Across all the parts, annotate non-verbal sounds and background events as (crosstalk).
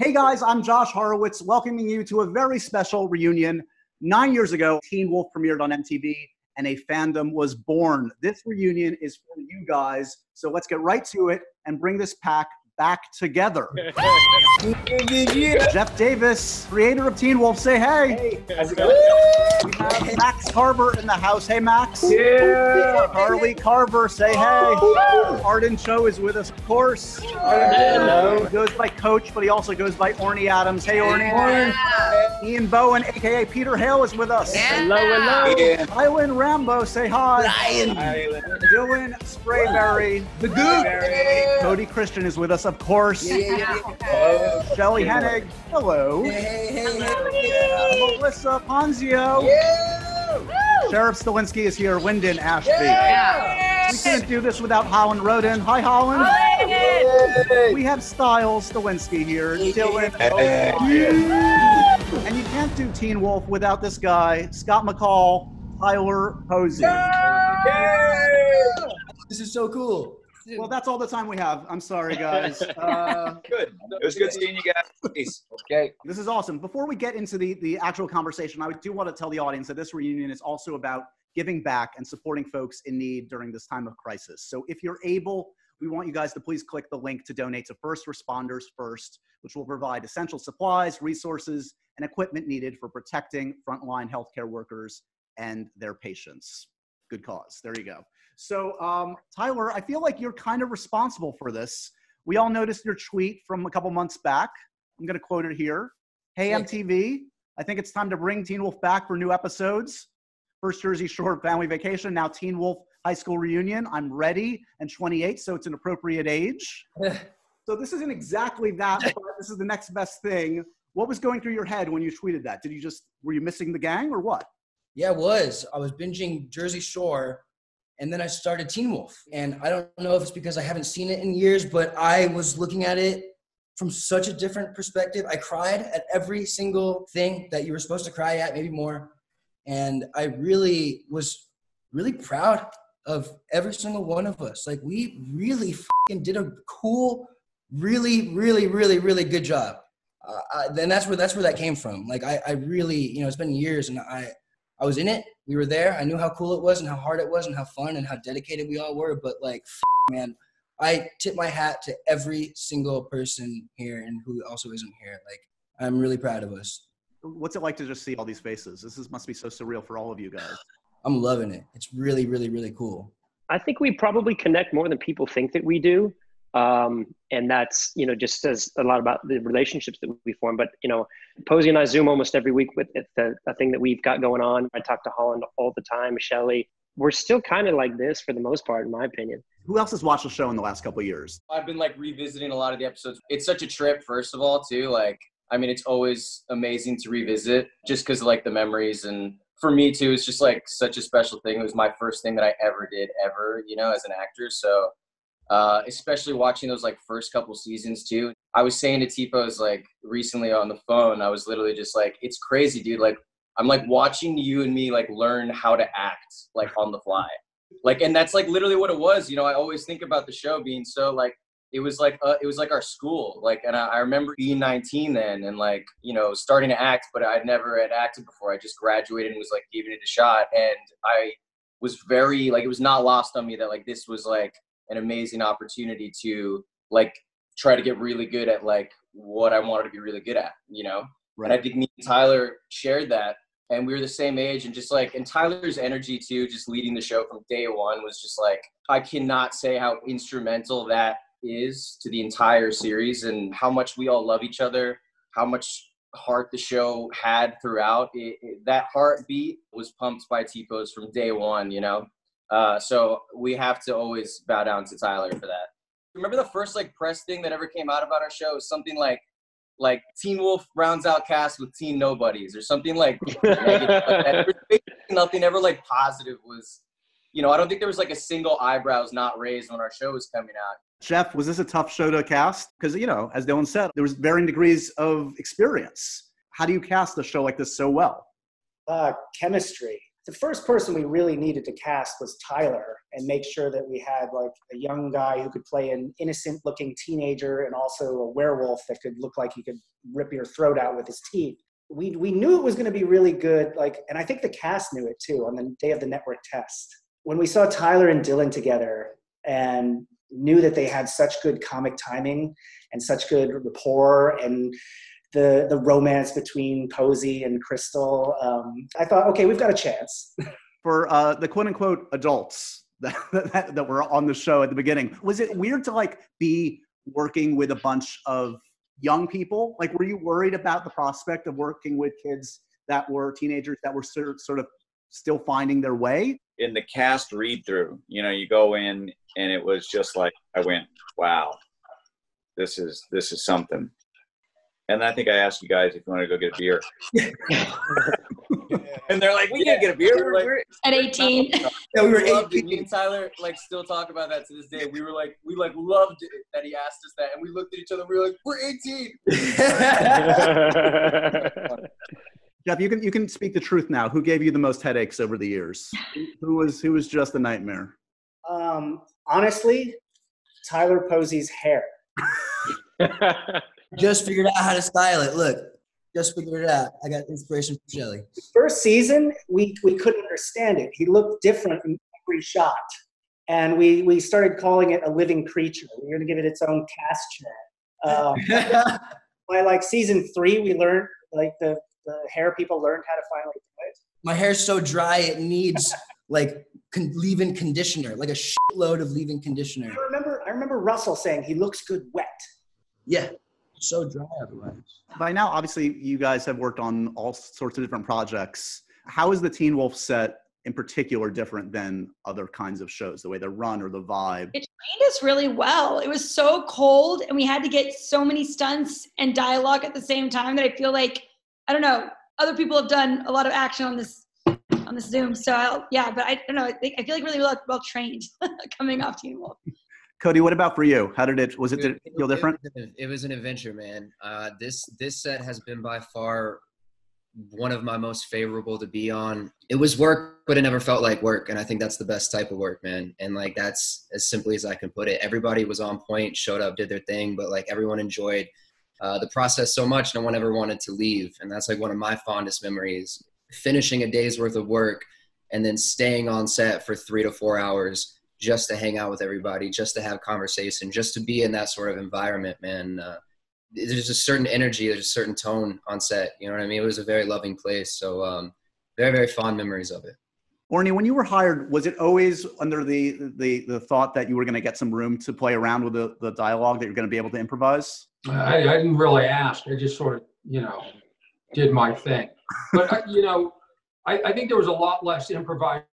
Hey guys, I'm Josh Horowitz, welcoming you to a very special reunion. Nine years ago, Teen Wolf premiered on MTV and a fandom was born. This reunion is for you guys, so let's get right to it and bring this pack back together. (laughs) Jeff Davis, creator of Teen Wolf, say hey. Hey, how's it going? We have Max Carver in the house. Hey, Max. Yeah. Charlie Carver, say hey. Arden Cho is with us, of course. Hello. He goes by Coach, but he also goes by Orny Adams. Hey, Orny. Yeah. Ian Bohen, aka Peter Hale, is with us. Hello, hello. Yeah. Khylin Rhambo, say hi. Ryan. Dylan Sprayberry. The goose. Cody Christian is with us, of course. Yeah, yeah, yeah. Uh, Shelley Hennig, hello. Hey, hey, hey, hey. Uh, Melissa Ponzio. Yeah. Sheriff Stilinski is here. Linden Ashby. Yeah. We can't do this without Holland Roden. Hi, Holland. Hey. We have Stiles Stilinski here. Dylan. And you can't do Teen Wolf without this guy, Scott McCall, Tyler Posey. This is so cool. Well, that's all the time we have. I'm sorry, (laughs) guys. Uh, Good. It was good seeing you guys. Peace. Okay. this is awesome. Before we get into the, the actual conversation, I do want to tell the audience that this reunion is also about giving back and supporting folks in need during this time of crisis. So if you're able, we want you guys to please click the link to donate to First Responders First, which will provide essential supplies, resources, and equipment needed for protecting frontline healthcare workers and their patients. Good cause. There you go. So, um, Tyler, I feel like you're kind of responsible for this. We all noticed your tweet from a couple months back. I'm going to quote it here. Hey, MTV, I think it's time to bring Teen Wolf back for new episodes. First Jersey Shore family vacation, now Teen Wolf high school reunion. I'm ready and 28, so it's an appropriate age. (laughs) So this isn't exactly that, but this is the next best thing. What was going through your head when you tweeted that? Did you just were you missing the gang or what? Yeah, it was. I was binging Jersey Shore and then I started Teen Wolf. And I don't know if it's because I haven't seen it in years, but I was looking at it from such a different perspective. I cried at every single thing that you were supposed to cry at, maybe more. And I really was really proud of every single one of us. Like we really fucking did a cool, really, really, really, really good job. Uh, I, then that's where that's where that came from. Like I, I really, you know, it's been years, and I, I was in it. We were there. I knew how cool it was and how hard it was and how fun and how dedicated we all were. But like, man, I tip my hat to every single person here and who also isn't here. Like, I'm really proud of us. What's it like to just see all these faces? This is, must be so surreal for all of you guys. I'm loving it. It's really, really, really cool. I think we probably connect more than people think that we do. Um, and that's, you know, just says a lot about the relationships that we form. But, you know, Posey and I Zoom almost every week with the, the thing that we've got going on. I talk to Holland all the time, Shelley. We're still kind of like this for the most part, in my opinion. Who else has watched the show in the last couple of years? I've been like revisiting a lot of the episodes. It's such a trip, first of all, too. Like, I mean, it's always amazing to revisit just because like the memories. And for me, too, it's just like such a special thing. It was my first thing that I ever did, ever, you know, as an actor. So, uh, especially watching those like first couple seasons, too. I was saying to T-Pose like recently on the phone, I was literally just like, it's crazy, dude. Like, I'm like watching you and me like learn how to act like on the fly. Like, and that's like literally what it was. You know, I always think about the show being so like, it was like uh, it was like our school like and I, I remember being 19 then and like you know starting to act but i'd never had acted before i just graduated and was like giving it a shot and i was very like it was not lost on me that like this was like an amazing opportunity to like try to get really good at like what i wanted to be really good at you know and i think me and tyler shared that and we were the same age and just like and tyler's energy too just leading the show from day one was just like i cannot say how instrumental that is to the entire series and how much we all love each other, how much heart the show had throughout. It, it, that heartbeat was pumped by T-Pose from day one, you know? Uh, so we have to always bow down to Tyler for that. Remember the first like press thing that ever came out about our show? It was something like like Teen Wolf rounds out cast with Teen Nobodies or something like (laughs) like. Nothing ever like positive was you know, I don't think there was like a single eyebrows not raised when our show was coming out. Jeff, was this a tough show to cast? Because, you know, as Dylan said, there was varying degrees of experience. How do you cast a show like this so well? uh, chemistry. The first person we really needed to cast was Tyler. and make sure that we had like a young guy who could play an innocent looking teenager and also a werewolf that could look like he could rip your throat out with his teeth. We, we knew it was going to be really good. Like, and I think the cast knew it too on the day of the network test. When we saw Tyler and Dylan together and knew that they had such good comic timing and such good rapport and the the romance between Posey and Crystal. Um, I thought, okay, we've got a chance. (laughs) For uh, the quote unquote adults (laughs) that, that, that were on the show at the beginning, was it weird to like be working with a bunch of young people? Like, were you worried about the prospect of working with kids that were teenagers that were sort sort of still finding their way? In the cast read through, you know, you go in and it was just like I went, wow, this is this is something. And I think I asked you guys if you want to go get a beer. (laughs) and they're like, we can't get a beer. We're like, At 18. (laughs) Yeah, we were 18. Me and Tyler like still talk about that to this day. We were like, we like loved it that he asked us that, and we looked at each other. We were like, we're 18. (laughs) Jeff, you can you can speak the truth now. Who gave you the most headaches over the years? Who was who was just a nightmare? Um, honestly, Tyler Posey's hair. Just figured out how to style it. Look, just figured it out. I got inspiration from Shelley. First season, we we couldn't understand it. He looked different in every shot, and we we started calling it a living creature. We were going to give it its own cast chair. Um, (laughs) by like season three, we learned like the the hair people learned how to finally do it. My hair's so dry it needs like con- leave-in conditioner, like a shitload of leave-in conditioner. I remember I remember Russell saying he looks good wet. Yeah, so dry otherwise. By now, obviously, you guys have worked on all sorts of different projects. How is the Teen Wolf set in particular different than other kinds of shows? The way they're run or the vibe? It trained us really well. It was so cold, and we had to get so many stunts and dialogue at the same time that I feel like I don't know. Other people have done a lot of action on this on this Zoom, so I'll, yeah. But I don't know. I, think, I feel like really well, well trained (laughs) coming off Teen Wolf. Cody, what about for you? How did it? Was it, it It- feel different? It, it was an adventure, man. Uh, this this set has been by far one of my most favorable to be on. It was work, but it never felt like work, and I think that's the best type of work, man. And like that's as simply as I can put it. Everybody was on point, showed up, did their thing, but like everyone enjoyed uh, the process so much, no one ever wanted to leave, and that's like one of my fondest memories. Finishing a day's worth of work and then staying on set for three to four hours just to hang out with everybody, just to have conversation, just to be in that sort of environment, man. Uh, there's a certain energy, there's a certain tone on set. You know what I mean? It was a very loving place. So, um, very, very fond memories of it. Orny, when you were hired, was it always under the the the thought that you were going to get some room to play around with the, the dialogue that you're going to be able to improvise? I, I didn't really ask. I just sort of, you know, did my thing. But, I- you know, I, I think there was a lot less improvisation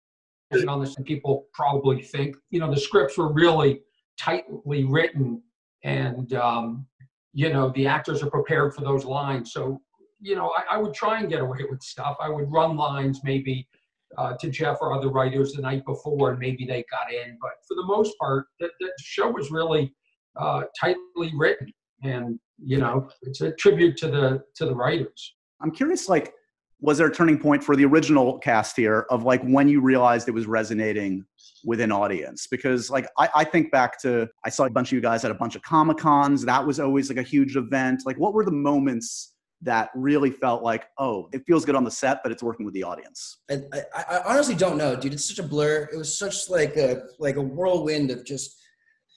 on this than people probably think. You know, the scripts were really tightly written and, um, you know, the actors are prepared for those lines. So, you know, I, I would try and get away with stuff. I would run lines maybe uh, to Jeff or other writers the night before, and maybe they got in. But for the most part, the, the show was really uh, tightly written and you know it's a tribute to the to the writers I'm curious, like, was there a turning point for the original cast here of like when you realized it was resonating with an audience? Because like I, I think back to I saw a bunch of you guys at a bunch of comic cons. That was always like a huge event. Like, what were the moments that really felt like, oh, it feels good on the set, but it's working with the audience? I, I, I honestly don't know, dude. It's such a blur. It was such like a like a whirlwind of just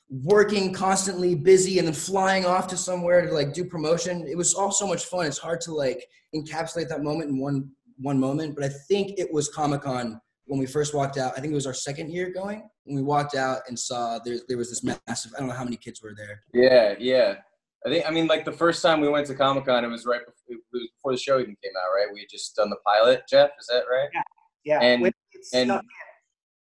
working constantly, busy, and then flying off to somewhere to like do promotion. It was all so much fun. It's hard to like encapsulate that moment in one one moment. But I think it was Comic Con when we first walked out. I think it was our second year going when we walked out and saw there there was this massive. I don't know how many kids were there. Yeah, yeah. I think I mean like the first time we went to Comic Con, it was right before, it was before the show even came out, right? We had just done the pilot. Jeff, is that right? Yeah, yeah. And- and-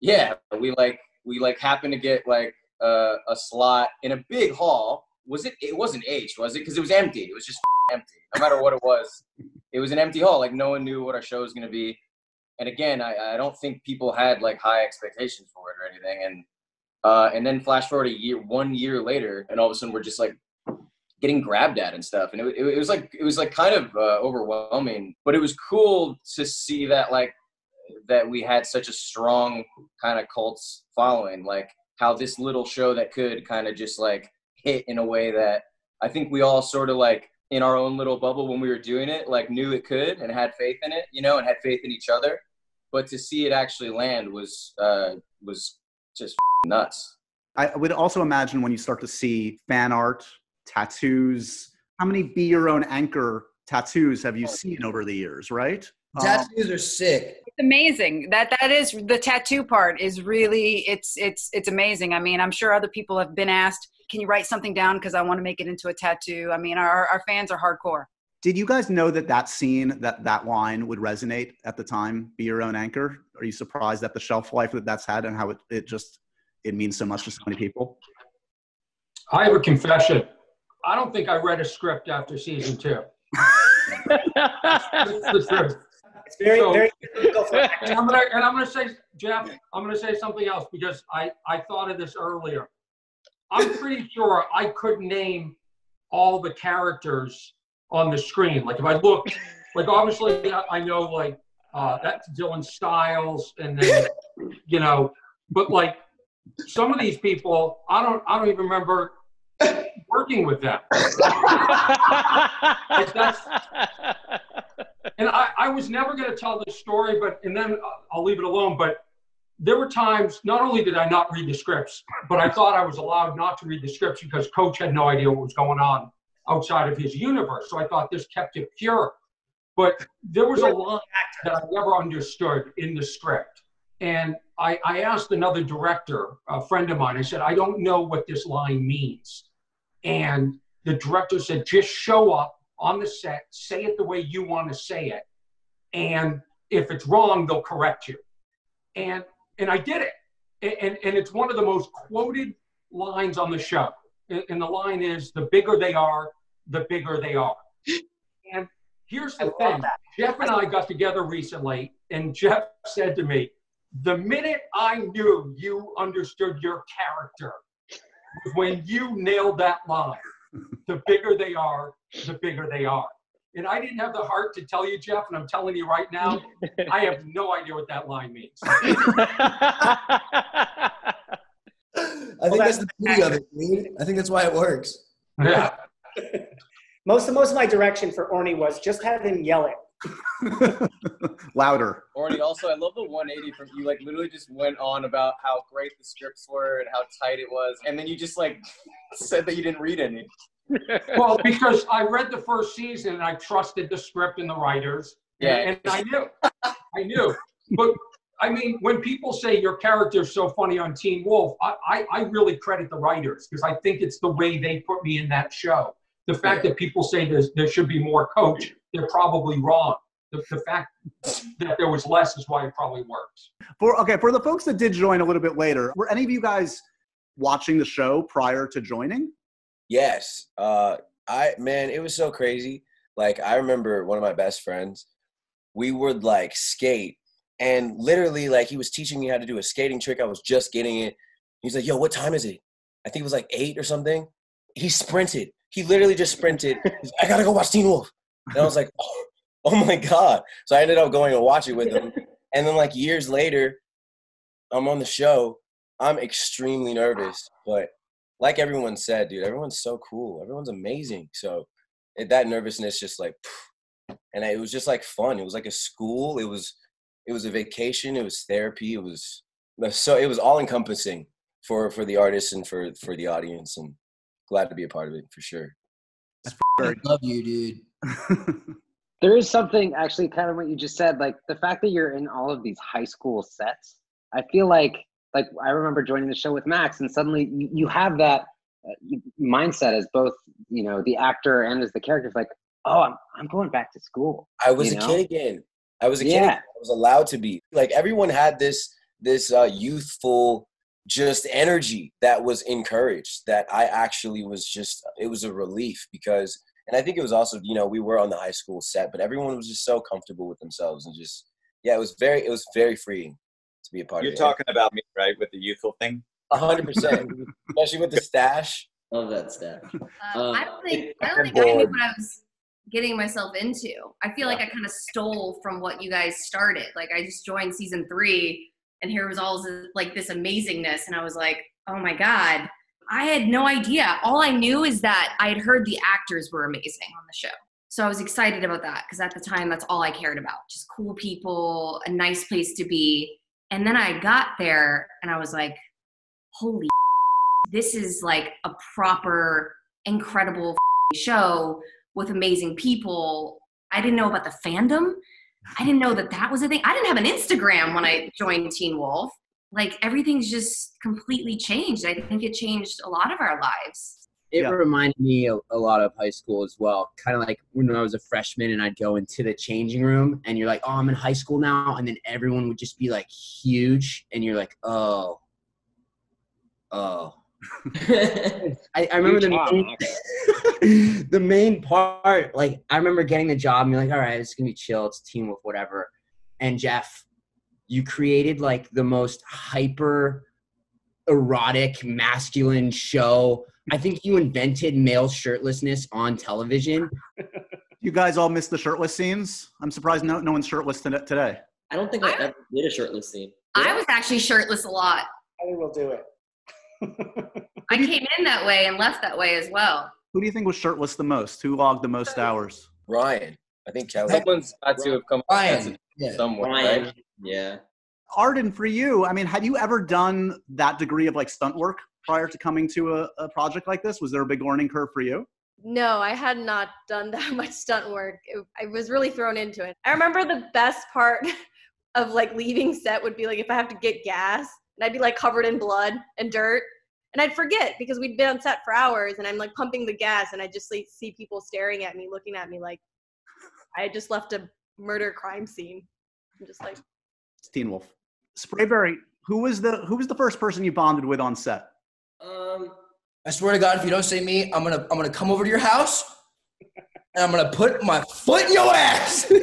Yeah, we like we like happened to get like uh, a slot in a big hall. Was it? It wasn't H, was it? Because it was empty. It was just empty. No matter what it was, it was an empty hall. Like no one knew what our show was gonna be. And again, I, I don't think people had like high expectations for it or anything. And uh, and then flash forward a year, one year later, and all of a sudden we're just like getting grabbed at and stuff. And it, it, it was like it was like kind of uh, overwhelming, but it was cool to see that like that we had such a strong kind of cults following. Like how this little show that could kind of just like hit in a way that I think we all sort of like in our own little bubble when we were doing it, like knew it could and had faith in it, you know, and had faith in each other. But to see it actually land was uh, was just nuts. I would also imagine when you start to see fan art, tattoos. How many be your own anchor tattoos have you seen over the years? Right? Um, Tattoos are sick. It's amazing. That that is the tattoo part is really it's it's it's amazing. I mean, I'm sure other people have been asked, "Can you write something down because I want to make it into a tattoo?" I mean, our our fans are hardcore. Did you guys know that that scene, that that line would resonate at the time? Be your own anchor. Are you surprised at the shelf life that that's had and how it, it just it means so much to so many people? I have a confession. I don't think I read a script after season two. (laughs) It's the truth. It's very, So- very difficult for And I'm gonna and I'm gonna say, Jeff, I'm gonna say something else because I I thought of this earlier. I'm pretty sure I could name all the characters on the screen. Like if I look, like obviously I know like uh, that's Dylan Stiles, and then (laughs) you know, but like some of these people, I don't I don't even remember working with them. (laughs) And I, I was never going to tell this story, but and then I'll leave it alone. But there were times not only did I not read the scripts, but I thought I was allowed not to read the scripts because Coach had no idea what was going on outside of his universe. So I thought this kept it pure. But there was a line that I never understood in the script. And I, I asked another director, a friend of mine, I said, I don't know what this line means. And the director said, just show up on the set, say it the way you want to say it. And if it's wrong, they'll correct you. And and I did it. And, and, and it's one of the most quoted lines on the show. And, and the line is the bigger they are, the bigger they are. And here's the thing Jeff and I got together recently, and Jeff said to me, The minute I knew you understood your character was when you nailed that line. The bigger they are, the bigger they are. And I didn't have the heart to tell you, Jeff, and I'm telling you right now, (laughs) I have no idea what that line means. (laughs) I think that's the beauty of it, dude. I think that's why it works. Yeah. (laughs) most of most of my direction for Orny was just have him yell it. Louder. Orny, also, I love the 180 from you. Like, literally just went on about how great the scripts were and how tight it was, and then you just like said that you didn't read any. Well, (laughs) because I read the first season and I trusted the script and the writers. Yeah. And, and I knew. I knew. But I mean, when people say your character's so funny on Teen Wolf, I, I, I really credit the writers because I think it's the way they put me in that show. The fact that people say there's, there should be more coach, they're probably wrong. The, the fact that there was less is why it probably works. For okay, for the folks that did join a little bit later, were any of you guys watching the show prior to joining? Yes. Uh I man, it was so crazy. Like I remember one of my best friends, we would like skate and literally like he was teaching me how to do a skating trick. I was just getting it. He's like, "Yo, what time is it?" I think it was like 8 or something. He sprinted. He literally just sprinted. Like, I got to go watch Teen Wolf. And I was like, "Oh, oh my god." So I ended up going to watch it with him. And then like years later, I'm on the show. I'm extremely nervous, but like everyone said, dude, everyone's so cool. Everyone's amazing. So it, that nervousness just like, (sniffs) and it was just like fun. It was like a school. It was, it was a vacation. It was therapy. It was uh, so it was all encompassing for for the artists and for for the audience. And glad to be a part of it for sure. I love you, dude. (laughs) There is something actually kind of what you just said, like the fact that you're in all of these high school sets. I feel like, like I remember joining the show with Max, and suddenly you, you have that uh, mindset as both, you know, the actor and as the character. It's like, oh, I'm I'm going back to school. I was you a kid again. I was a kid. Again. I was allowed to be. Like everyone had this this uh, youthful just energy that was encouraged. That I actually was just. It was a relief because, and I think it was also you know we were on the high school set, but everyone was just so comfortable with themselves and just yeah, it was very it was very freeing to be a part You're of it. talking about me, right, with the youthful thing? A hundred percent, especially with the stash. Love that stash. Um, I don't think I don't think I knew what I was getting myself into. I feel like I kind of stole from what you guys started. Like I just joined season three, and here was all this, like this amazingness, and I was like, oh my god. I had no idea. All I knew is that I had heard the actors were amazing on the show. So I was excited about that because at the time that's all I cared about. Just cool people, a nice place to be. And then I got there and I was like, holy (laughs) this is like a proper incredible (laughs) show with amazing people. I didn't know about the fandom. I didn't know that that was a thing. I didn't have an Instagram when I joined Teen Wolf. Like everything's just completely changed. I think it changed a lot of our lives. It reminded me a, a lot of high school as well. Kind of like when I was a freshman and I'd go into the changing room and you're like, oh, I'm in high school now. And then everyone would just be like huge. And you're like, oh, oh. (laughs) I, I remember the main, (laughs) the main part. Like I remember getting the job and you're like, all right, it's gonna be chill. It's Teen Wolf, whatever. And Jeff, you created like the most hyper erotic masculine show. I think you invented male shirtlessness on television. (laughs) You guys all missed the shirtless scenes. I'm surprised no, no one's shirtless today. I don't think I ever did a shirtless scene. I was actually shirtless a lot. I will do it. (laughs) I came in that way and left that way as well. Who do you think was shirtless the most? Who logged the most hours? Ryan. I think Kelley. Someone's got to have come Ryan. Yeah. somewhere, Ryan. right? Yeah. Arden, for you, I mean, had you ever done that degree of like stunt work prior to coming to a, a project like this? Was there a big learning curve for you? No, I had not done (laughs) that much stunt work. It, I was really thrown into it. I remember the best part (laughs) of like leaving set would be like if I have to get gas and I'd be like covered in blood and dirt. And I'd forget because we'd been on set for hours and I'm like pumping the gas and I just like see people staring at me, looking at me like I just left a murder crime scene. I'm just like, It's Teen Wolf. Sprayberry, who was the who was the first person you bonded with on set? Um, I swear to God, if you don't say me, I'm gonna I'm gonna come over to your house and I'm gonna put my foot in your ass. (laughs)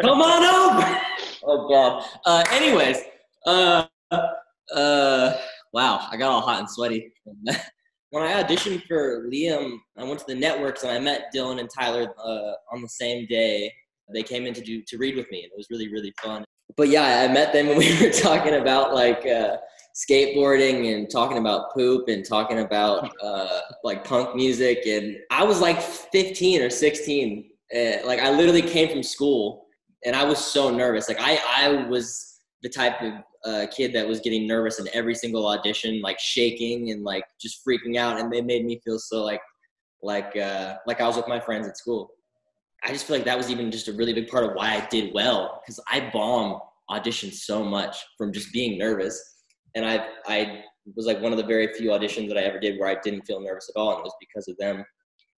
Come on up. Oh god. Uh, anyways, uh, uh, wow, I got all hot and sweaty. (laughs) when I auditioned for Liam, I went to the networks and I met Dylan and Tyler uh, on the same day. They came in to do to read with me, and it was really really fun. But yeah, I met them and we were (laughs) talking about like uh, skateboarding and talking about poop and talking about (laughs) uh, like punk music. And I was like 15 or 16. Uh, like I literally came from school and I was so nervous. Like I, I was the type of uh, kid that was getting nervous in every single audition, like shaking and like just freaking out. And they made me feel so like, like, uh, like I was with my friends at school. I just feel like that was even just a really big part of why I did well because I bomb auditions so much from just being nervous, and I I was like one of the very few auditions that I ever did where I didn't feel nervous at all, and it was because of them.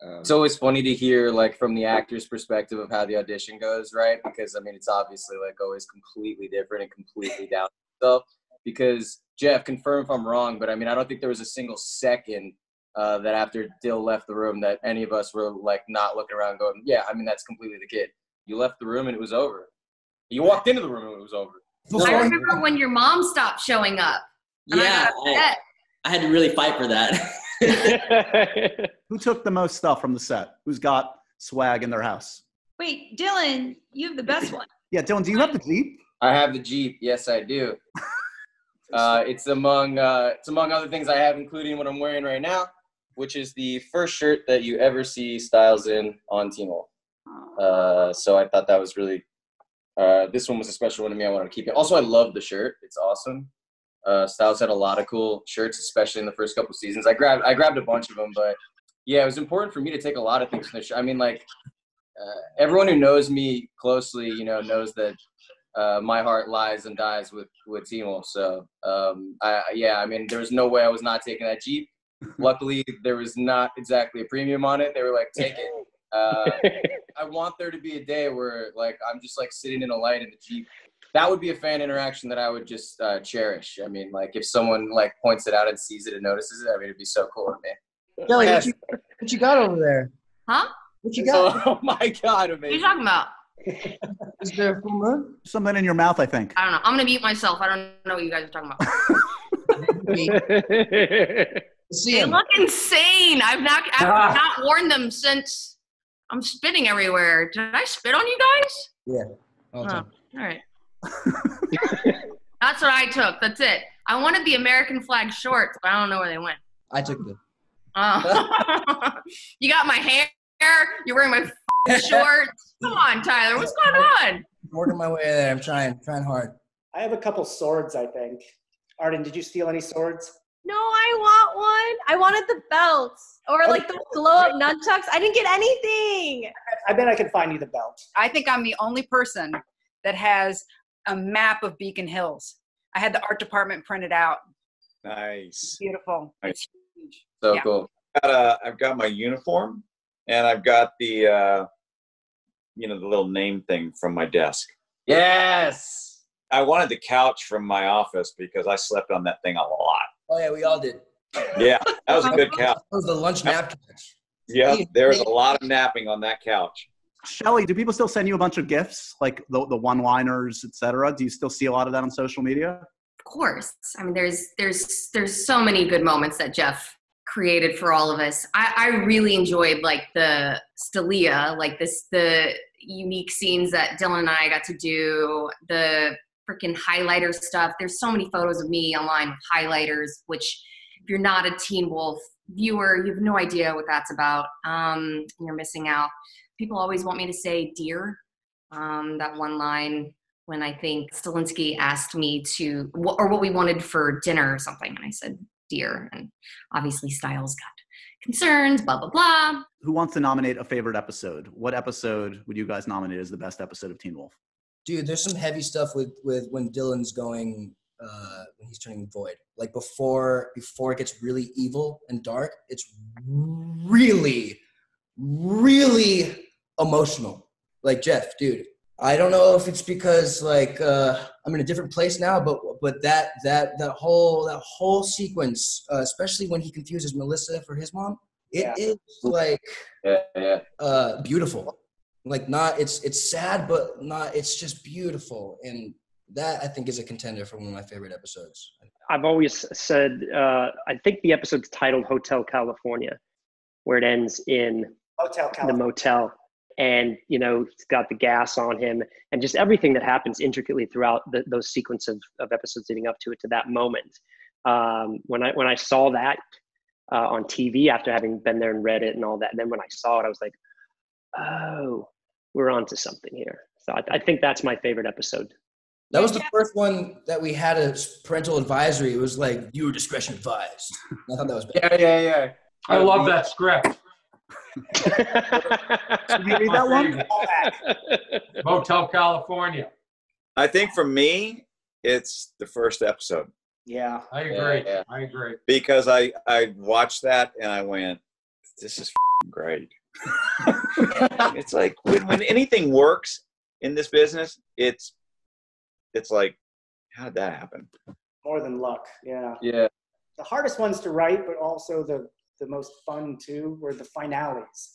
Um, It's always funny to hear like from the actor's perspective of how the audition goes, right? Because I mean, it's obviously like always completely different and completely down stuff. Because Jeff, confirm if I'm wrong, but I mean, I don't think there was a single second uh, that after Dill left the room that any of us were like not looking around going, yeah, I mean, that's completely the kid. You left the room and it was over. You walked into the room and it was over. I remember when your mom stopped showing up. and I yeah, got I. I had to really fight for that. (laughs) Who took the most stuff from the set? Who's got swag in their house? Wait, Dylan, you have the best one. (laughs) Yeah, Dylan, do you have the Jeep? I have the Jeep. Yes, I do. (laughs) Uh, it's among uh, it's among other things I have, including what I'm wearing right now, which is the first shirt that you ever see Stiles in on Teen Uh, so I thought that was really uh, this one was a special one to me. I wanted to keep it. Also, I love the shirt. It's awesome. Uh, Stiles had a lot of cool shirts, especially in the first couple seasons. I grabbed I grabbed a bunch of them, but yeah, it was important for me to take a lot of things from the shirt. I mean, like uh, everyone who knows me closely, you know, knows that uh, my heart lies and dies with with Wolf. So um, I, yeah, I mean, there was no way I was not taking that Jeep. (laughs) Luckily, there was not exactly a premium on it. They were like, take it. Uh, (laughs) I want there to be a day where like I'm just like sitting in a light in the Jeep. That would be a fan interaction that I would just uh, cherish. I mean, like if someone like points it out and sees it and notices it, I mean, it'd be so cool to me. Kelley, Yes. what you, what you got over there? Huh? What you got? (laughs) Oh my god, What are you talking about? (laughs) Is there a full moon? Something in your mouth, I think. I don't know. I'm gonna mute myself. I don't know what you guys are talking about. See (laughs) They him. look insane. I've not I've not worn them since I'm spitting everywhere. Did I spit on you guys? Yeah. all the Oh, all right. (laughs) That's what I took. That's it. I wanted the American flag shorts, but I don't know where they went. I took them. Oh. (laughs) you got my hair. You're wearing my (laughs) shorts. Come on, Tyler. What's going on? Working my way there. I'm trying, trying hard. I have a couple swords, I think. Arden, did you steal any swords? No, I want one. I wanted the belts or like the glow up nunchucks. I didn't get anything. I bet I could find you the belt. I think I'm the only person that has a map of Beacon Hills. I had the art department printed out. Nice. Beautiful. Nice. So Yeah. cool. I've got, uh, I've got my uniform, and I've got the, uh, you know, the little name thing from my desk. Yes. I wanted the couch from my office because I slept on that thing a lot. Oh yeah, we all did. Yeah, that was a good couch. That was the lunch nap couch. Yeah, there was a lot of napping on that couch. Shelley, do people still send you a bunch of gifts, like the, the one-liners, etc.? Do you still see a lot of that on social media? Of course. I mean, there's there's there's so many good moments that Jeff created for all of us. I, I really enjoyed like the Stydia, like this the unique scenes that Dylan and I got to do, the freaking highlighter stuff. There's so many photos of me online with highlighters, which if you're not a Teen Wolf viewer, you have no idea what that's about. Um, you're missing out. People always want me to say dear. Um, that one line when I think Stilinski asked me to, or what we wanted for dinner or something, and I said dear, and obviously Stiles got concerns, blah blah blah. Who wants to nominate a favorite episode? What episode would you guys nominate as the best episode of Teen Wolf? Dude, there's some heavy stuff with with when Dylan's going uh when he's turning void. Like before before it gets really evil and dark, it's really really emotional. Like Jeff, dude. I don't know if it's because like uh I'm in a different place now, but but that that that whole that whole sequence, uh, especially when he confuses Melissa for his mom, it is Yeah. like Yeah, yeah. uh beautiful like not it's it's sad but not it's just beautiful. And that i think is a contender for one of my favorite episodes. I've always said uh, I think the episode's titled Hotel California, where it ends in Hotel the motel, and you know he's got the gas on him, and just everything that happens intricately throughout the, those sequence of, of episodes leading up to it to that moment. Um, when I when I saw that uh, on TV after having been there and read it and all that, and then when I saw it, I was like, oh, we're onto something here. So I, I think that's my favorite episode. that was the first one that we had a parental advisory it was like viewer discretion advised i thought that was bad. Yeah, yeah, yeah. I uh, love that script. Did you read that one? (laughs) Motel California. I think for me, it's the first episode Yeah. I agree. yeah. I agree. because I I watched that and I went, "This is f***ing great." (laughs) it's like when, when anything works in this business, it's it's like, how did that happen? More than luck. Yeah. Yeah. The hardest ones to write, but also the the most fun too, were the finales.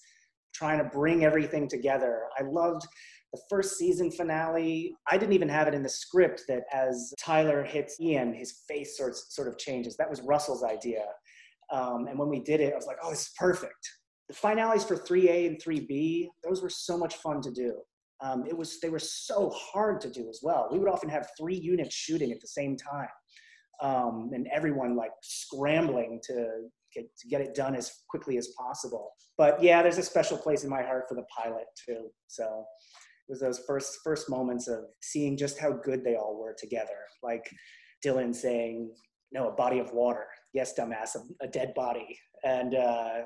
Trying to bring everything together. I loved the first season finale. I didn't even have it in the script that as Tyler hits Ian, his face sort sort of changes. That was Russell's idea. Um, and when we did it, I was like, oh, this is perfect. The finales for 3A and 3B, those were so much fun to do. Um, it was they were so hard to do as well. We would often have three units shooting at the same time, um, and everyone like scrambling to get to get it done as quickly as possible. But yeah, there's a special place in my heart for the pilot too. So it was those first first moments of seeing just how good they all were together. Like Dylan saying, "No, a body of water." Yes, dumbass, a, a dead body, and uh,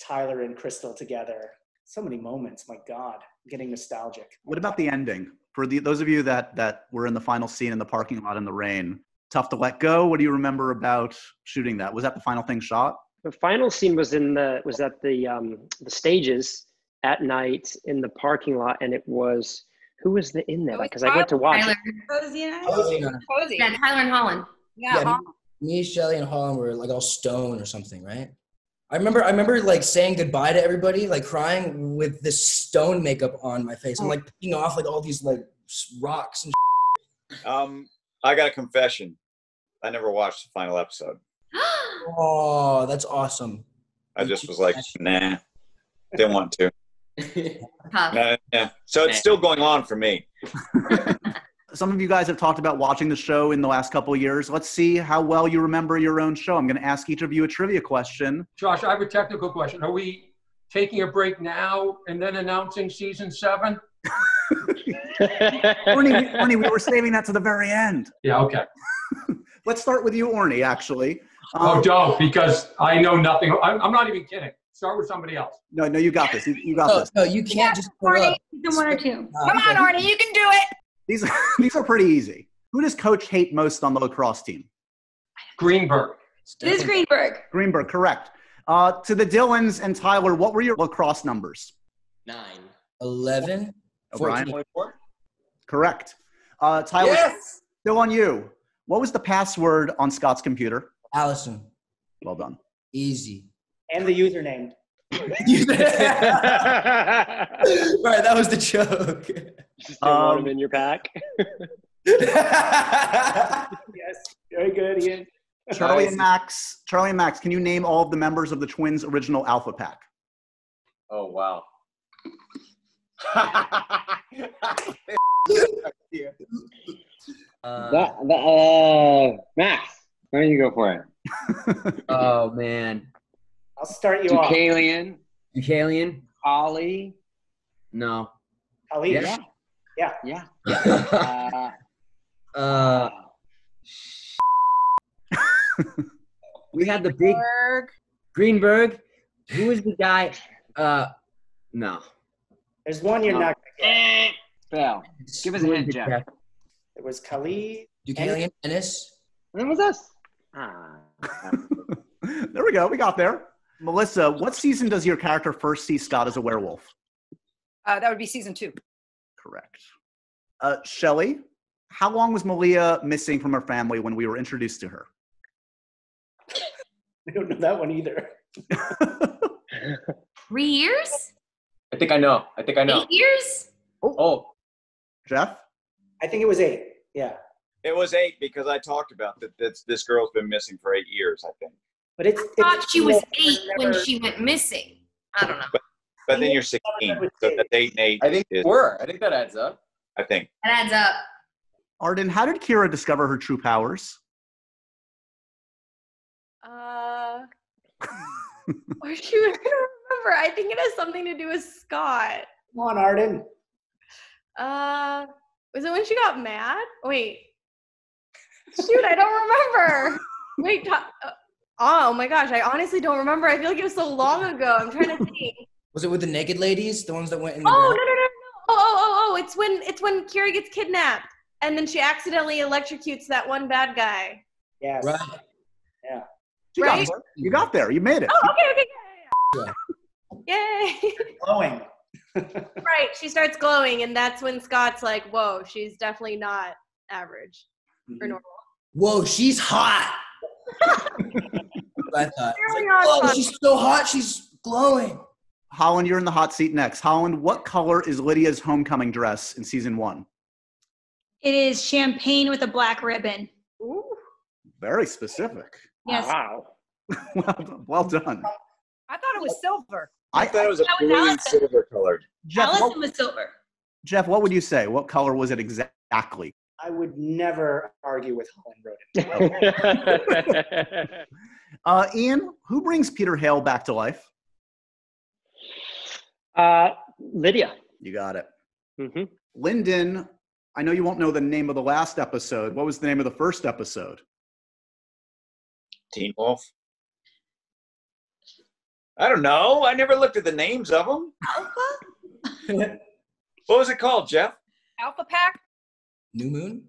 Tyler and Crystal together. So many moments. My God, I'm getting nostalgic. What about the ending? For the, those of you that that were in the final scene in the parking lot in the rain, tough to let go. What do you remember about shooting that? Was that the final thing shot? The final scene was in the was at the um, the stages at night in the parking lot, and it was who was the in there? Because I went to watch. Tyler. it. Posey and I. Posey and I. Posey. Yeah, Tyler and Holland. Yeah. Yeah, me, Shelley, and Holland were like all stone or something, right? I remember, I remember like saying goodbye to everybody, like crying with this stone makeup on my face. I'm like picking off like all these like rocks and. Um, I got a confession. I never watched the final episode. (gasps) Oh, that's awesome. I just was like, nah, didn't want to. (laughs) No, yeah. So it's still going on for me. (laughs) Some of you guys have talked about watching the show in the last couple of years. Let's see how well you remember your own show. I'm going to ask each of you a trivia question. Josh, I have a technical question. Are we taking a break now and then announcing season seven? Orny, we, Orny, we were saving that to the very end. Yeah, okay. (laughs) Let's start with you, Orny, actually. Oh, Um, don't, because I know nothing. I'm, I'm not even kidding. Start with somebody else. No, no, you got this. You, you got No, this. no, you can't just pull up. Season one or two. Come on, Orny, you can do it. These, (laughs) these are pretty easy. Who does coach hate most on the lacrosse team? Greenberg. It is Greenberg. Greenberg, correct. Uh, to the Dylans and Tyler, what were your lacrosse numbers? Nine. 11, O'Brien? 14. Correct. Uh, Tyler, Yes! still on you. What was the password on Scott's computer? Allison. Well done. Easy. And the username. (laughs) (laughs) right, that was the joke. Just don't want Um, him in your pack. (laughs) Yes, very good, Ian. Charlie and Max. Charlie and Max, can you name all of the members of the Twins' original Alpha Pack? Oh wow. (laughs) Uh, That, that, uh, Max, why don't you go for it? (laughs) oh man, I'll start you off. Deucalion, Deucalion? Ollie. No. Ali. Yeah. Yeah. Yeah. (laughs) uh, Uh, (laughs) we had the big Berg. Greenberg. Who is the guy? Uh, no. There's one you're No. not gonna get. Fail. Give us a Who is hint, the Jeff. It was Khalid. Deucalion, Ennis. When was this? Ah. (laughs) there we go. We got there. Melissa, what season does your character first see Scott as a werewolf? Uh, that would be season two. Correct. Uh, Shelley, how long was Malia missing from her family when we were introduced to her? (laughs) I don't know that one either. (laughs) Three years? I think I know. I think I know. Eight years? Oh, Jeff? I think it was eight. Yeah. It was eight because I talked about that. This, this girl's been missing for eight years, I think. But it's. I thought she was eight when she went missing. I don't know. But then you're 16, so that's eight and eight. I think is, we were. I think that adds up. I think. That adds up. Arden, how did Kira discover her true powers? Uh, or (laughs) shoot, I don't remember. I think it has something to do with Scott. Come on, Arden. Uh, was it when she got mad? Wait. Shoot, I don't remember. Wait, ta- uh, oh my gosh, I honestly don't remember. I feel like it was so long ago. I'm trying to think. Was it with the naked ladies? The ones that went in the Oh no ground? no no no! Oh oh oh oh! It's when it's when Kira gets kidnapped and then she accidentally electrocutes that one bad guy. Yes. Right. Yeah. You, Right? got, you got there. You made it. Oh okay okay yeah, yeah, yeah. Yay! Glowing. (laughs) right. She starts glowing, and that's when Scott's like, "Whoa, she's definitely not average mm-hmm. or normal." Whoa, she's hot. (laughs) I thought. Very odd Whoa, she's so hot. She's glowing. Holland, you're in the hot seat next. Holland, what color is Lydia's homecoming dress in season one? It is champagne with a black ribbon. Ooh. Very specific. Yes. Wow. (laughs) well, well done. I thought it was silver. I thought it was a That was blue and Allison. silver colored. Jeff Allison what, was silver. Jeff, what would you say? What color was it exactly? I would never argue with Holland Roden. (laughs) (laughs) Uh, Ian, who brings Peter Hale back to life? Uh, Lydia. You got it. hmm Linden, I know you won't know the name of the last episode. What was the name of the first episode? Teen Wolf. I don't know. I never looked at the names of them. Alpha? (laughs) What was it called, Jeff? Alpha Pack. New moon.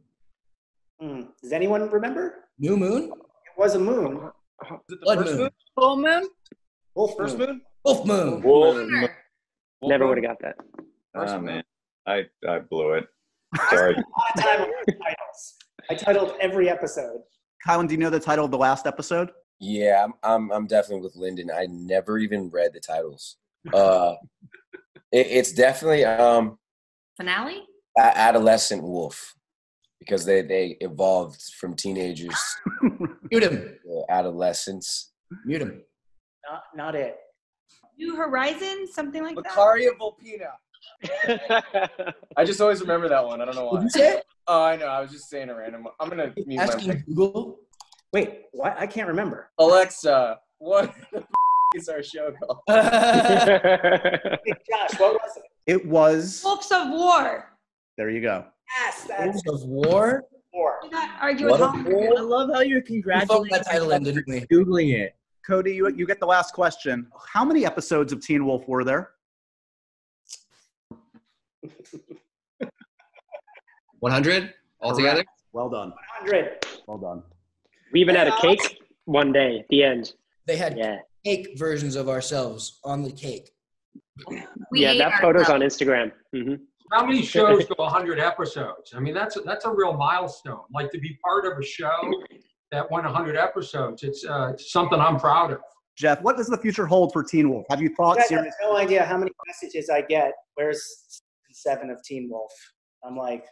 Hmm. Does anyone remember? New moon. It was a moon. Was it the Blood first moon. moon? Full moon. Wolf First moon. moon? Wolf moon. Wolf. Lunar. Wolf Never would have got that. Oh man, I I blew it. (laughs) Sorry. A lot of time on titles. I titled every episode. Kylan, do you know the title of the last episode? Yeah, I'm, I'm I'm definitely with Linden. I never even read the titles. Uh, (laughs) it, it's definitely um Finale? a- adolescent wolf because they they evolved from teenagers (laughs) Mute him. to adolescents. Mute him. Not not it. New Horizon, something like that. Macaria Volpina. (laughs) I just always remember that one. I don't know why. Did you say? Oh, I know. I was just saying a random. I'm gonna mute my Google. Wait, what? I can't remember. Alexa. What (laughs) the f- is our show called? (laughs) Hey, Josh, what was it? It was. Wolves of War. There you go. Yes, that's Wolves of War. War. Do not argue What a Tom. I love how you're congratulating that title in, didn't we? googling it. Cody, you, you get the last question. How many episodes of Teen Wolf were there? (laughs) 100 altogether. Correct. Well done. 100. Well done. We even had a cake one day at the end. They had Yeah. cake versions of ourselves on the cake. We yeah, that photo's on ourselves. Instagram. hmm How many (laughs) shows go 100 episodes? I mean, that's a, that's a real milestone. Like to be part of a show that went 100 episodes. It's uh, it's something I'm proud of. Jeff, what does the future hold for Teen Wolf? Have you thought You guys seriously? have no idea how many messages I get. Where's seven of Teen Wolf? I'm like,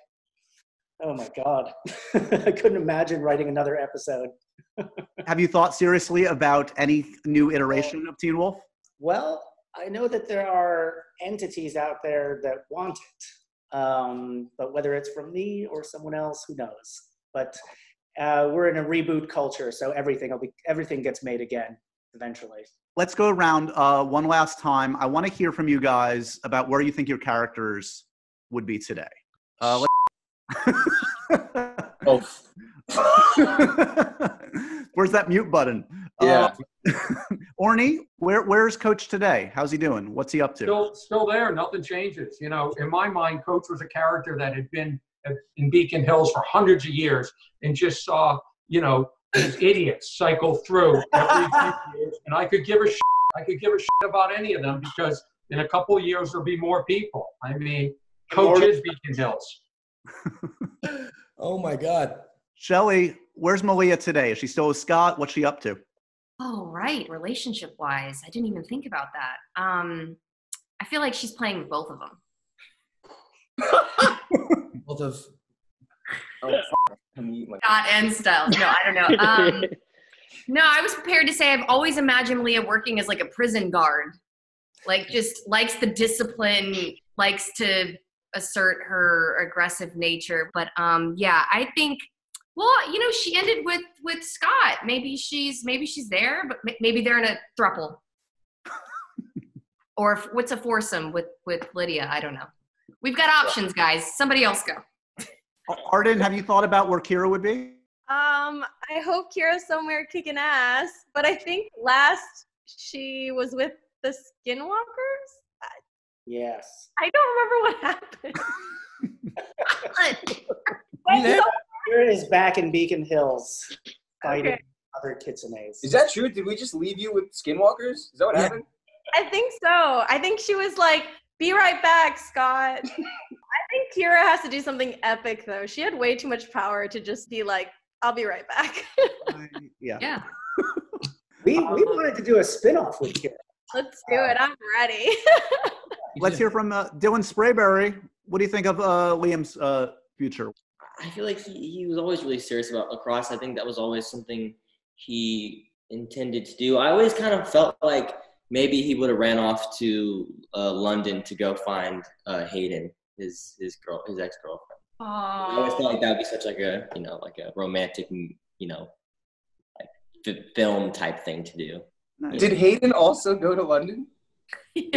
oh my god, (laughs) I couldn't imagine writing another episode. (laughs) Have you thought seriously about any new iteration of Teen Wolf? Well, I know that there are entities out there that want it, um, but whether it's from me or someone else, who knows? But uh, we're in a reboot culture, so everything will be everything gets made again eventually. Let's go around uh, one last time. I want to hear from you guys about where you think your characters would be today. Uh, (laughs) Oh, (laughs) Where's that mute button? Yeah. Uh, (laughs) Orny, where, where's Coach today? How's he doing? What's he up to? Still, still there. Nothing changes. You know, in my mind, Coach was a character that had been at- in Beacon Hills for hundreds of years and just saw, you know, these idiots cycle through every few (laughs) years. And I could give a shit. I could give a shit about any of them because in a couple of years there'll be more people. I mean, Coach is Beacon Hills. (laughs) Oh my God. Shelley, where's Malia today? Is she still with Scott? What's she up to? Oh, right. Relationship wise, I didn't even think about that. Um, I feel like she's playing with both of them. (laughs) Both of oh, f- I'm eating my- Scott and Stiles. No, I don't know. (laughs) Um, no, I was prepared to say I've always imagined Malia working as like a prison guard, like just likes the discipline, likes to assert her aggressive nature. But um, yeah, I think. Well, you know, she ended with with Scott. Maybe she's maybe she's there, but m- maybe they're in a thruple. (laughs) or if, what's a foursome with with Lydia? I don't know. We've got options, guys. Somebody else go. Arden, have you thought about where Kira would be? Um, I hope Kira's somewhere kicking ass, but I think last she was with the Skinwalkers. Yes. I don't remember what happened. (laughs) You there? Kira is back in Beacon Hills fighting Okay. other kitsunes. Is that true? Did we just leave you with skinwalkers? Is that what happened? I think so. I think she was like, "Be right back, Scott." (laughs) I think Kira has to do something epic though. She had way too much power to just be like, "I'll be right back." (laughs) Yeah. Yeah. (laughs) We, we wanted to do a spin-off with Kira. Let's do it. I'm ready. Let's hear from uh, Dylan Sprayberry. What do you think of uh, Liam's uh, future? I feel like he, he was always really serious about lacrosse. I think that was always something he intended to do. I always kind of felt like maybe he would have ran off to uh, London to go find uh, Hayden, his his girl, his ex girlfriend. I always felt like that would be such like a you know like a romantic you know like f- film type thing to do. Did Hayden also go to London?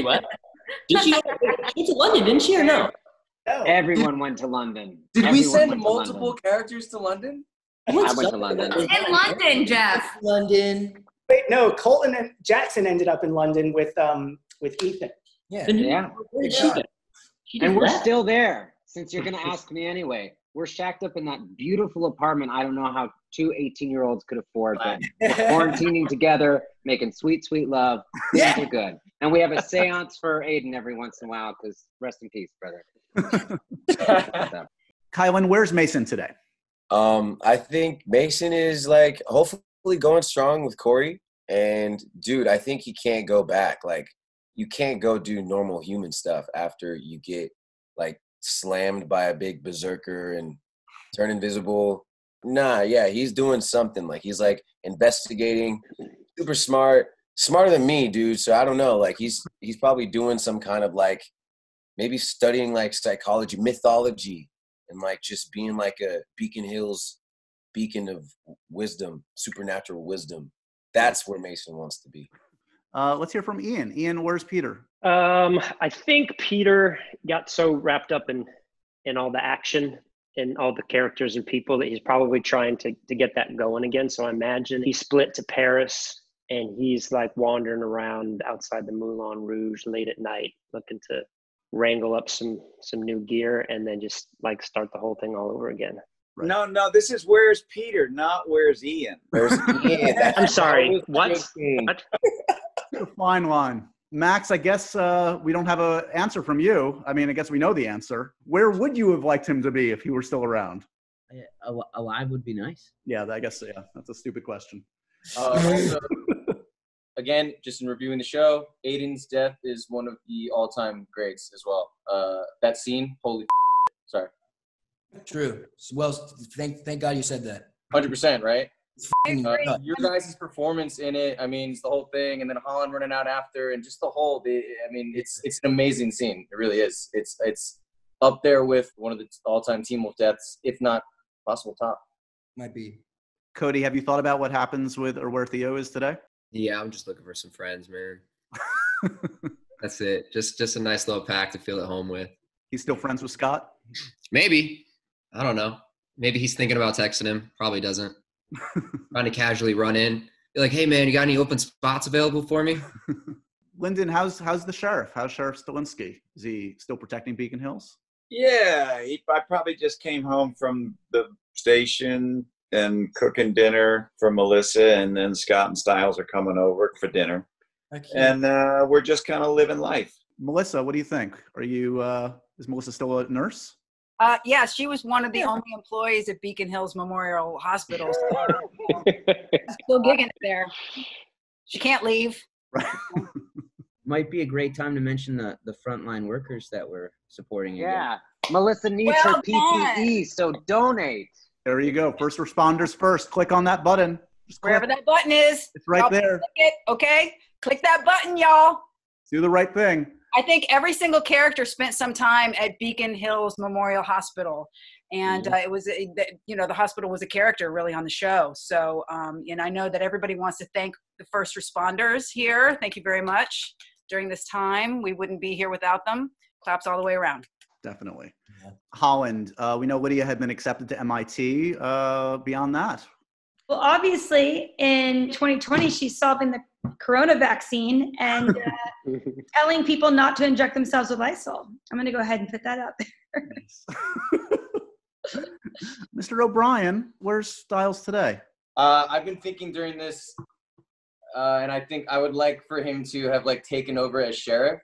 What? Did she? She went to London, didn't she, or no? Everyone went to London. Did we send went to London. multiple characters to London? I went to London. In London, Jeff. London. Wait, no, Colton and Jackson ended up in London with um with Ethan. Yeah. Yeah. Yeah. And we're still there, since you're going to ask me anyway. We're shacked up in that beautiful apartment I don't know how two 18 year olds could afford, but we're quarantining together, making sweet, sweet love. Yeah. Things are good. And we have a seance for Aiden every once in a while because rest in peace, brother. (laughs) Khylin, where's Mason today? Um, I think Mason is like hopefully going strong with Corey. And dude, I think he can't go back. Like, you can't go do normal human stuff after you get like slammed by a big berserker and turn invisible. Nah, yeah, he's doing something. Like he's like investigating, super smart, smarter than me, dude. So I don't know. Like he's he's probably doing some kind of like maybe studying like psychology, mythology, and like just being like a Beacon Hills beacon of wisdom, supernatural wisdom. That's where Mason wants to be. Uh, let's hear from Ian. Ian, where's Peter? Um, I think Peter got so wrapped up in in all the action and all the characters and people that he's probably trying to to get that going again. So I imagine he split to Paris and he's like wandering around outside the Moulin Rouge late at night, looking to wrangle up some some new gear and then just like start the whole thing all over again. No, no, this is where's Peter, not where's Ian. Where's (laughs) Ian? I'm sorry. What? what? Fine line. Max, I guess uh, we don't have an answer from you. I mean, I guess we know the answer. Where would you have liked him to be if he were still around? Al- Alive would be nice. Yeah, I guess yeah. That's a stupid question. Uh, also, (laughs) again, just in reviewing the show, Aiden's death is one of the all-time greats as well. Uh, that scene, holy, sorry, True. Well, thank thank God you said that. hundred percent, right? Uh, your guys' performance in it, I mean, it's the whole thing, and then Holland running out after, and just the whole. The, I mean, it's it's an amazing scene. It really is. It's it's up there with one of the all-time Teen Wolf deaths, if not possible top. Might be. Cody, have you thought about what happens with or where Theo is today? Yeah, I'm just looking for some friends, man. That's it. Just just a nice little pack to feel at home with. He's still friends with Scott. Maybe. I don't know. Maybe he's thinking about texting him. Probably doesn't. (laughs) Trying to casually run in. Be like, hey man, you got any open spots available for me? (laughs) Linden, how's how's the sheriff? How's Sheriff Stilinski? Is he still protecting Beacon Hills? Yeah, he, I probably just came home from the station and cooking dinner for Melissa, and then Scott and Stiles are coming over for dinner, and uh, we're just kind of living life. Melissa, what do you think? Are you uh, is Melissa still a nurse? Uh, yeah, she was one of the only employees at Beacon Hills Memorial Hospital. so (laughs) Still gigging it there. She can't leave. (laughs) Might be a great time to mention the the frontline workers that we're supporting. again. Yeah. Melissa needs Well her PPE, so donate. There you go. First responders first. Click on that button. Just. Wherever that button is. It's right there. Click it, okay? Click that button, y'all. Do the right thing. I think every single character spent some time at Beacon Hills Memorial Hospital, and uh, it was a- you know the hospital was a character really on the show. So um, and I know that everybody wants to thank the first responders here. Thank you very much. During this time, we wouldn't be here without them. Claps all the way around. Definitely. Holland, uh, we know Lydia had been accepted to MIT. Uh, beyond that, Well, obviously, in 2020, she's solving the corona vaccine and uh, (laughs) telling people not to inject themselves with Lysol. I'm going to go ahead and put that out there. (laughs) (laughs) Mr. O'Brien, where's Stiles today? Uh, I've been thinking during this, uh, and I think I would like for him to have like taken over as sheriff.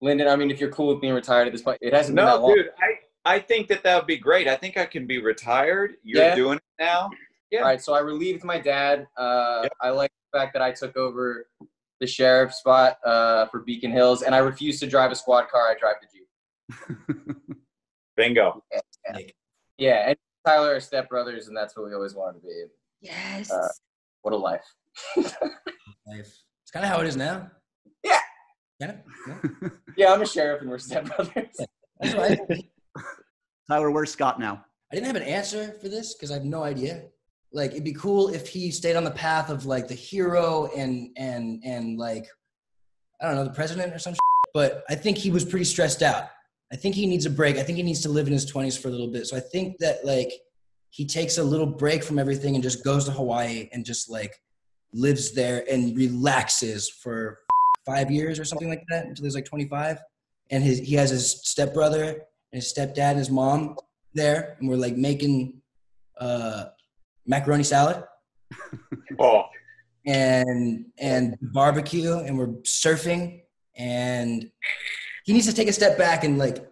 Linden, I mean, if you're cool with being retired at this point, it hasn't been that No, long. dude, I I think that that would be great. I think I can be retired. You're Yeah. doing it now. Yeah. All right, so I relieved my dad. Uh, I like the fact that I took over the sheriff spot uh, for Beacon Hills, and I refuse to drive a squad car. I drive the Jeep. (laughs) Bingo. Yeah, and Tyler are stepbrothers, and that's what we always wanted to be. Yes. Uh, what a life. (laughs) Life. It's kind of how it is now. Yeah. Kind of. Yeah, I'm a sheriff, and we're stepbrothers. That's right. (laughs) Tyler, where's Scott now? I didn't have an answer for this because I have no idea. Like, it'd be cool if he stayed on the path of like the hero and and and like I don't know the president or some. Shit. But I think he was pretty stressed out. I think he needs a break. I think he needs to live in his twenties for a little bit. So I think that like he takes a little break from everything and just goes to Hawaii and just like lives there and relaxes for five years or something like that until he's like 25. And his he has his stepbrother and his stepdad and his mom there, and we're like making uh, macaroni salad (laughs) Oh, and and barbecue, and we're surfing, and he needs to take a step back and like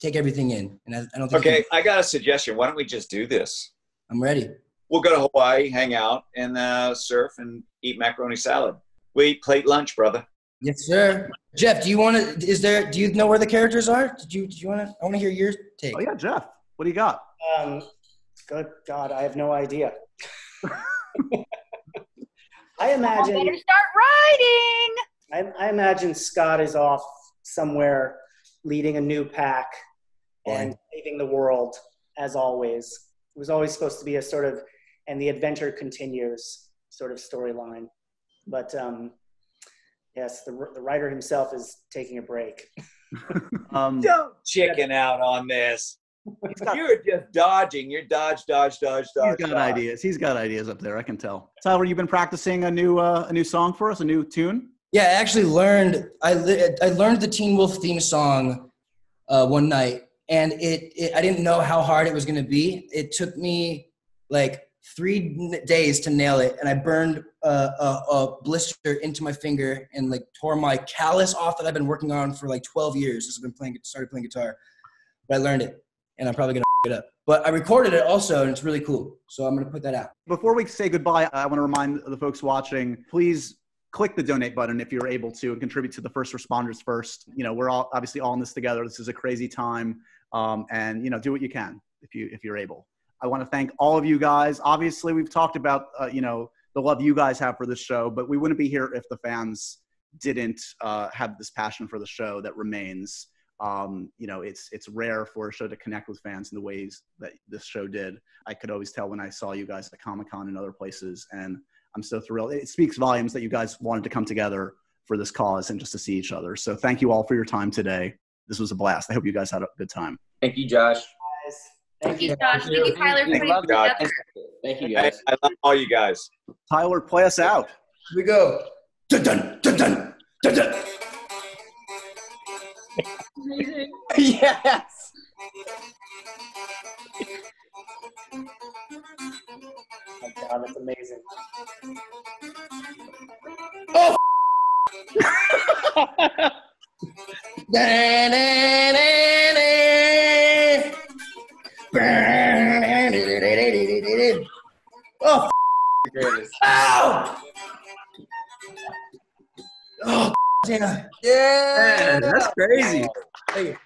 take everything in. And I, I don't think. he- okay. I got a suggestion. Why don't we just do this? I'm ready. We'll go to Hawaii, hang out, and uh, surf and eat macaroni salad. We eat plate lunch, brother. Yes, sir. Jeff, do you want to? Is there? Do you know where the characters are? Did you? Do you want to? I want to hear your take. Oh yeah, Jeff. What do you got? Um, good God, I have no idea. (laughs) I imagine. better start writing. I, I imagine Scott is off somewhere leading a new pack and saving the world as always. It was always supposed to be a sort of, and the adventure continues sort of storyline. But um, yes, the, the writer himself is taking a break. (laughs) Um, (laughs) Don't chicken out on this. You're just dodging. You're dodge, dodge, dodge, dodge. He's got dodge. ideas. He's got ideas up there. I can tell. Tyler, you've been practicing a new uh, a new song for us, a new tune. Yeah, I actually learned. I li- I learned the Teen Wolf theme song uh, one night, and it, it I didn't know how hard it was going to be. It took me like three days to nail it, and I burned a, a, a blister into my finger and like tore my callus off that I've been working on for like 12 years since I've been playing started playing guitar. But I learned it, and I'm probably gonna it up. But I recorded it also, and it's really cool. So I'm gonna put that out. Before we say goodbye, I want to remind the folks watching, please click the donate button if you're able to and contribute to the first responders first. You know, we're all obviously all in this together. This is a crazy time. Um, and you know, do what you can if you if you're able. I want to thank all of you guys. Obviously, we've talked about uh, you know the love you guys have for this show, but we wouldn't be here if the fans didn't uh, have this passion for the show that remains. Um, you know, it's it's rare for a show to connect with fans in the ways that this show did. I could always tell when I saw you guys at Comic Con and other places, and I'm so thrilled. It speaks volumes that you guys wanted to come together for this cause and just to see each other. So thank you all for your time today. This was a blast. I hope you guys had a good time. Thank you, Josh. Thank you, Josh. Thank you, Tyler, for putting Thank you, God. together. Thank you, guys. I love all you guys. Tyler, play us out. Here we go. Dun, dun, dun, dun, dun, dun. (laughs) yes. Oh God, that's amazing. Oh. Da, da, da, da. Oh, ow! Oh, damn. Yeah. Man, that's crazy. Thank you.